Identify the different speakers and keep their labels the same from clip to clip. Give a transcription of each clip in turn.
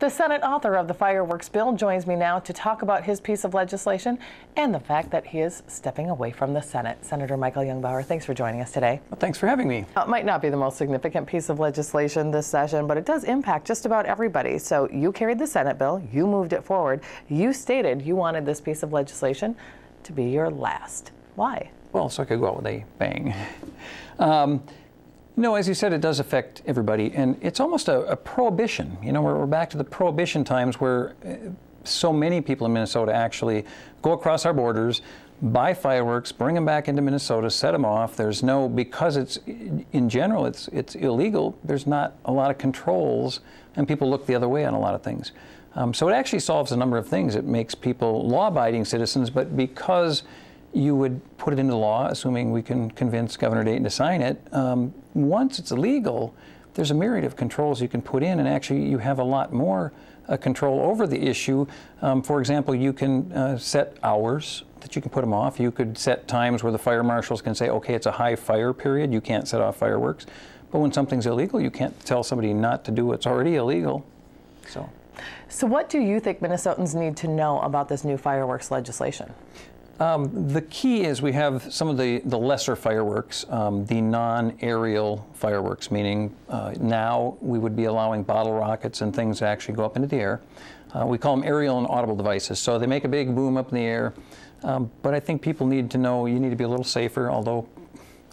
Speaker 1: The Senate author of the fireworks bill joins me now to talk about his piece of legislation and the fact that he is stepping away from the Senate. Senator Michael Jungbauer, thanks for joining us today.
Speaker 2: Well, thanks for having me.
Speaker 1: Uh, it might not be the most significant piece of legislation this session, but it does impact just about everybody. So you carried the Senate bill, you moved it forward, you stated you wanted this piece of legislation to be your last. Why?
Speaker 2: Well, so I could go out with a bang. Um, no, as you said, it does affect everybody, and it's almost a, a prohibition. You know, we're, we're, back to the prohibition times where uh, so many people in Minnesota actually go across our borders, buy fireworks, bring them back into Minnesota, set them off. There's no because it's in general it's it's illegal. There's not a lot of controls, and people look the other way on a lot of things. Um, so it actually solves a number of things. It makes people law-abiding citizens, but because you would put it into law, assuming we can convince Governor Dayton to sign it. Um, once it's illegal, there's a myriad of controls you can put in, and actually you have a lot more uh, control over the issue. Um, for example, you can uh, set hours that you can put them off. You could set times where the fire marshals can say, okay, it's a high fire period, you can't set off fireworks. But when something's illegal, you can't tell somebody not to do what's already illegal. So.
Speaker 1: So what do you think Minnesotans need to know about this new fireworks legislation?
Speaker 2: Um, the key is we have some of the, the lesser fireworks, um, the non-aerial fireworks, meaning uh, now we would be allowing bottle rockets and things to actually go up into the air. Uh, we call them aerial and audible devices. So they make a big boom up in the air. Um, but I think people need to know you need to be a little safer, although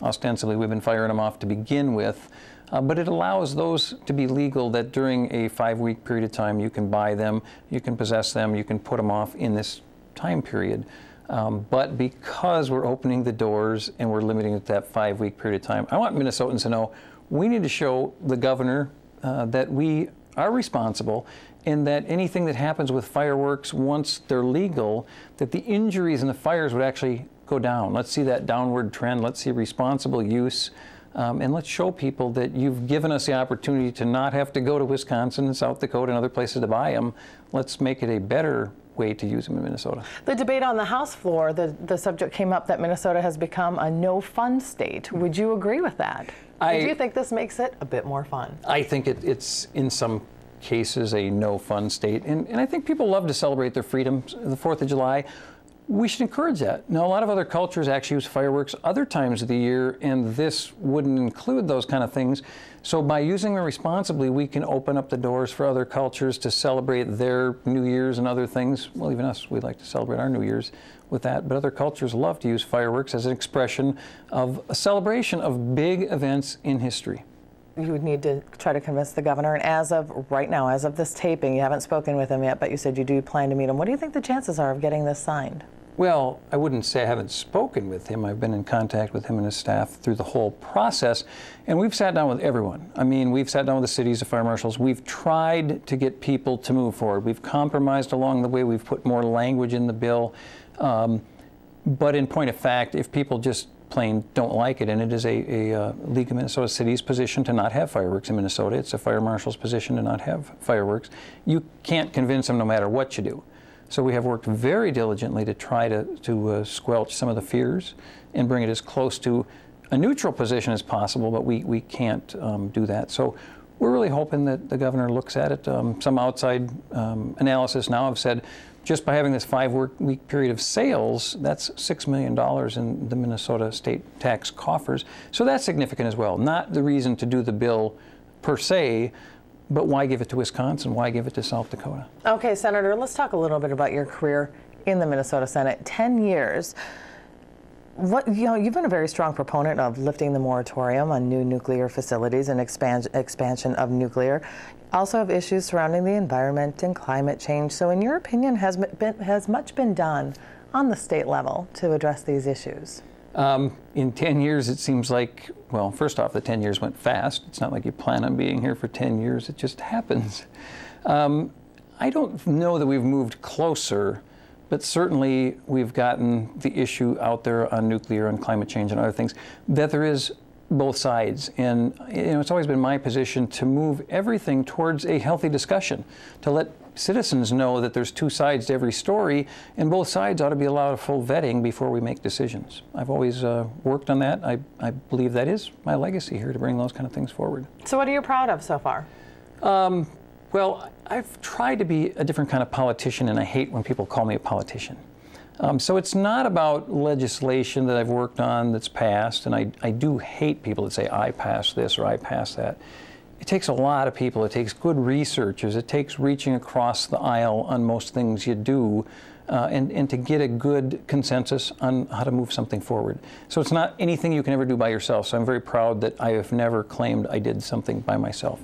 Speaker 2: ostensibly we've been firing them off to begin with. Uh, but it allows those to be legal that during a five week period of time you can buy them, you can possess them, you can put them off in this time period. Um, but because we're opening the doors and we're limiting it to that five week period of time, I want Minnesotans to know we need to show the governor uh, that we are responsible and that anything that happens with fireworks once they're legal, that the injuries and the fires would actually go down. Let's see that downward trend. Let's see responsible use. Um, and let's show people that you've given us the opportunity to not have to go to Wisconsin and South Dakota and other places to buy them. Let's make it a better way to use them in Minnesota.
Speaker 1: The debate on the House floor, the, the subject came up that Minnesota has become a no fun state. Would you agree with that? I, do you think this makes it a bit more fun?
Speaker 2: I think it, it's in some cases a no fun state. And, and I think people love to celebrate their freedoms, the 4th of July we should encourage that. Now, a lot of other cultures actually use fireworks other times of the year, and this wouldn't include those kind of things. So, by using them responsibly, we can open up the doors for other cultures to celebrate their New Year's and other things. Well, even us, we like to celebrate our New Year's with that, but other cultures love to use fireworks as an expression of a celebration of big events in history
Speaker 1: you would need to try to convince the governor. And as of right now, as of this taping, you haven't spoken with him yet, but you said you do plan to meet him. What do you think the chances are of getting this signed?
Speaker 2: Well, I wouldn't say I haven't spoken with him. I've been in contact with him and his staff through the whole process, and we've sat down with everyone. I mean, we've sat down with the cities, the fire marshals. We've tried to get people to move forward. We've compromised along the way. We've put more language in the bill. Um, but in point of fact, if people just plain don't like it, and it is a, a uh, League of Minnesota Cities position to not have fireworks in Minnesota. It's a fire marshal's position to not have fireworks. You can't convince them no matter what you do. So we have worked very diligently to try to, to uh, squelch some of the fears and bring it as close to a neutral position as possible, but we, we can't um, do that. So we're really hoping that the governor looks at it. Um, some outside um, analysis now have said just by having this five week period of sales, that's $6 million in the Minnesota state tax coffers. So that's significant as well. Not the reason to do the bill per se, but why give it to Wisconsin? Why give it to South Dakota?
Speaker 1: Okay, Senator, let's talk a little bit about your career in the Minnesota Senate. 10 years. What, you know, you've been a very strong proponent of lifting the moratorium on new nuclear facilities and expand, expansion of nuclear. Also have issues surrounding the environment and climate change. So in your opinion, has, been, has much been done on the state level to address these issues?
Speaker 2: Um, in 10 years, it seems like, well, first off, the 10 years went fast. It's not like you plan on being here for 10 years, it just happens. Um, I don't know that we've moved closer, but certainly we've gotten the issue out there on nuclear and climate change and other things, that there is both sides. And you know, it's always been my position to move everything towards a healthy discussion, to let citizens know that there's two sides to every story, and both sides ought to be allowed a full vetting before we make decisions. I've always uh, worked on that. I, I believe that is my legacy here to bring those kind of things forward.
Speaker 1: So, what are you proud of so far?
Speaker 2: Um, Well, I've tried to be a different kind of politician, and I hate when people call me a politician. Um, so it's not about legislation that I've worked on that's passed, and I, I do hate people that say, I passed this or I passed that. It takes a lot of people. It takes good researchers. It takes reaching across the aisle on most things you do uh, and, and to get a good consensus on how to move something forward. So it's not anything you can ever do by yourself. So I'm very proud that I have never claimed I did something by myself.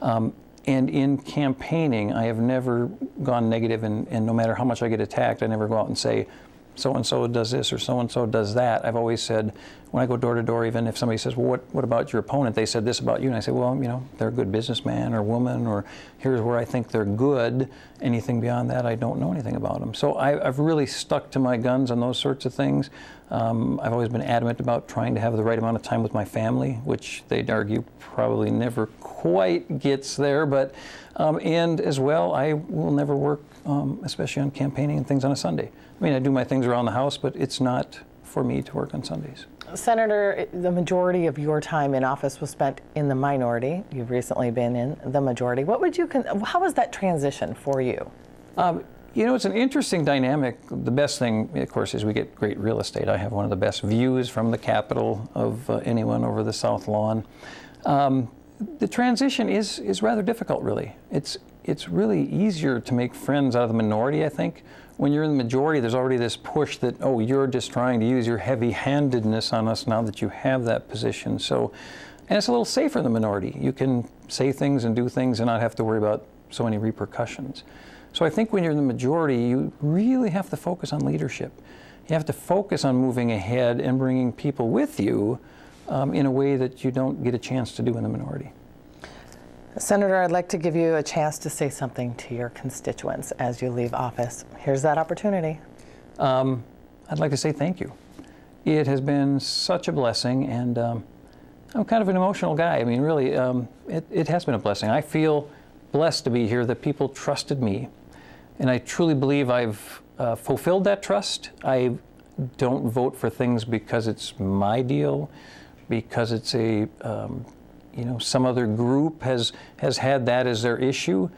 Speaker 2: Um, and in campaigning, I have never gone negative, and, and no matter how much I get attacked, I never go out and say, so and so does this or so and so does that. I've always said, when I go door to door, even if somebody says, well, what, what about your opponent? They said this about you. And I say, well, you know, they're a good businessman or woman, or here's where I think they're good. Anything beyond that, I don't know anything about them. So I, have really stuck to my guns on those sorts of things. Um, I've always been adamant about trying to have the right amount of time with my family, which they'd argue probably never quite gets there. But, um, and as well, I will never work, um, especially on campaigning and things on a Sunday. I mean, I do my things around the house, but it's not for me to work on Sundays.
Speaker 1: Senator, the majority of your time in office was spent in the minority. You've recently been in the majority. What would you? How was that transition for you?
Speaker 2: Um, you know, it's an interesting dynamic. The best thing, of course, is we get great real estate. I have one of the best views from the Capitol of uh, anyone over the South Lawn. Um, the transition is is rather difficult, really. It's it's really easier to make friends out of the minority, I think. When you're in the majority, there's already this push that, oh, you're just trying to use your heavy handedness on us now that you have that position. So, and it's a little safer in the minority. You can say things and do things and not have to worry about so many repercussions. So I think when you're in the majority, you really have to focus on leadership. You have to focus on moving ahead and bringing people with you um, in a way that you don't get a chance to do in the minority.
Speaker 1: Senator, I'd like to give you a chance to say something to your constituents as you leave office. Here's that opportunity.
Speaker 2: Um, I'd like to say thank you. It has been such a blessing, and um, I'm kind of an emotional guy. I mean, really, um, it, it has been a blessing. I feel blessed to be here, that people trusted me, and I truly believe I've uh, fulfilled that trust. I don't vote for things because it's my deal, because it's a um, you know, some other group has, has had that as their issue.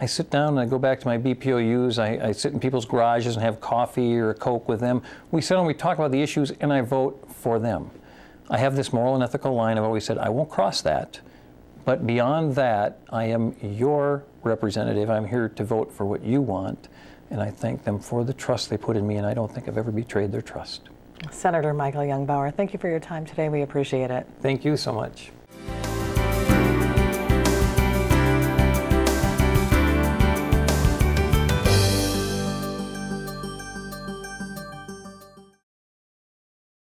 Speaker 2: I sit down and I go back to my BPOUs. I, I, sit in people's garages and have coffee or a Coke with them. We sit and we talk about the issues and I vote for them. I have this moral and ethical line. I've always said, I won't cross that. But beyond that, I am your representative. I'm here to vote for what you want. And I thank them for the trust they put in me, and I don't think I've ever betrayed their trust.
Speaker 1: Senator Michael Jungbauer, thank you for your time today. We appreciate it.
Speaker 2: Thank you so much.